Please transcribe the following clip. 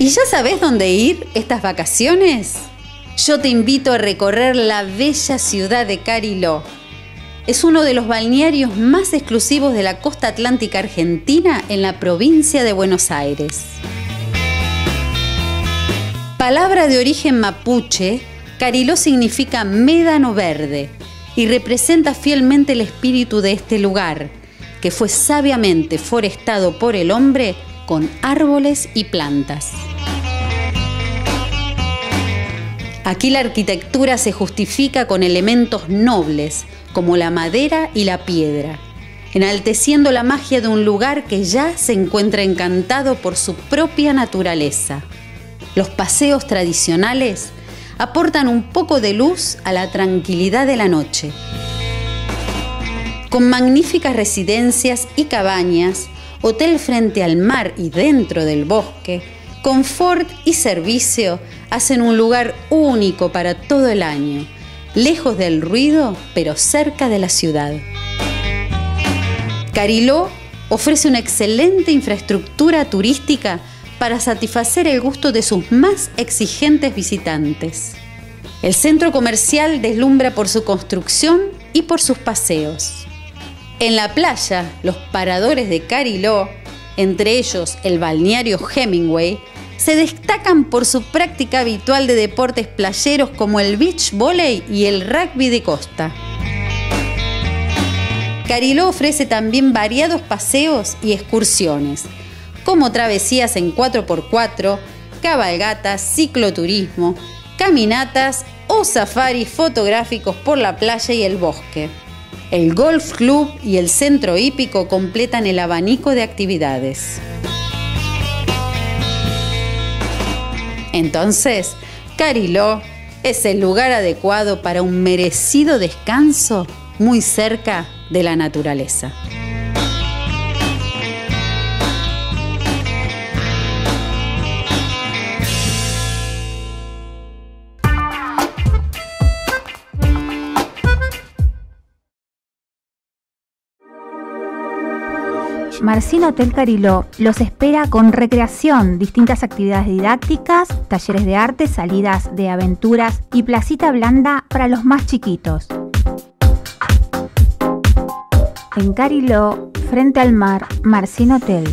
¿Y ya sabes dónde ir estas vacaciones? Yo te invito a recorrer la bella ciudad de Cariló. Es uno de los balnearios más exclusivos de la costa atlántica argentina en la provincia de Buenos Aires. Palabra de origen mapuche, Cariló significa médano verde y representa fielmente el espíritu de este lugar, que fue sabiamente forestado por el hombre con árboles y plantas. Aquí la arquitectura se justifica con elementos nobles como la madera y la piedra, enalteciendo la magia de un lugar que ya se encuentra encantado por su propia naturaleza. Los paseos tradicionales aportan un poco de luz a la tranquilidad de la noche. Con magníficas residencias y cabañas, hotel frente al mar y dentro del bosque, confort y servicio hacen un lugar único para todo el año, lejos del ruido, pero cerca de la ciudad. Cariló ofrece una excelente infraestructura turística para satisfacer el gusto de sus más exigentes visitantes. El centro comercial deslumbra por su construcción y por sus paseos. En la playa, los paradores de Cariló, entre ellos el balneario Hemingway, se destacan por su práctica habitual de deportes playeros como el beach volley y el rugby de costa. Cariló ofrece también variados paseos y excursiones, como travesías en 4x4, cabalgatas, cicloturismo, caminatas o safaris fotográficos por la playa y el bosque. El Golf Club y el Centro Hípico completan el abanico de actividades. Entonces, Cariló es el lugar adecuado para un merecido descanso muy cerca de la naturaleza. Marcino Hotel Cariló los espera con recreación, distintas actividades didácticas, talleres de arte, salidas de aventuras y placita blanda para los más chiquitos. En Cariló, frente al mar, Marcino Hotel.